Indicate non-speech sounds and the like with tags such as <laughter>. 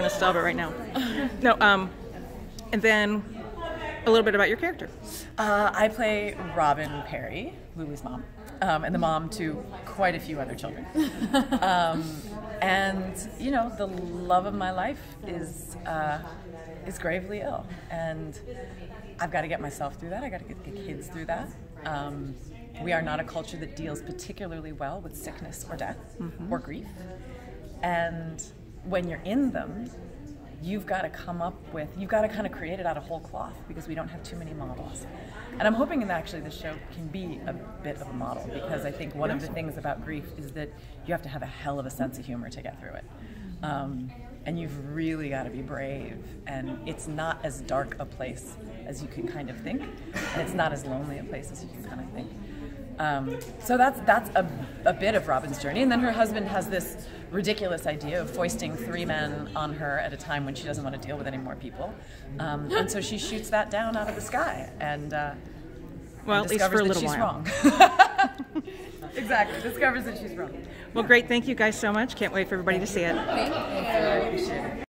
gonna stop it right now. No, um, and then a little bit about your character. Uh, I play Robin Perry, Luly's mom, um, and the mom to quite a few other children. <laughs> um, and you know, the love of my life is uh, is gravely ill, and I've got to get myself through that. I got to get the kids through that. Um, we are not a culture that deals particularly well with sickness or death or grief, and when you're in them, you've got to come up with, you've got to kind of create it out of whole cloth because we don't have too many models. And I'm hoping that actually this show can be a bit of a model because I think one of the things about grief is that you have to have a hell of a sense of humor to get through it. Um, and you've really got to be brave. And it's not as dark a place as you can kind of think, and it's not as lonely a place as you can kind of think. Um, so that's that's a, a bit of Robin's journey, and then her husband has this ridiculous idea of foisting three men on her at a time when she doesn't want to deal with any more people, um, and so she shoots that down out of the sky and. Uh, Well, and at least for a discovers little that she's while. wrong. <laughs> exactly, discovers that she's wrong. Well, great. Thank you guys so much. Can't wait for everybody to see it. Thank you.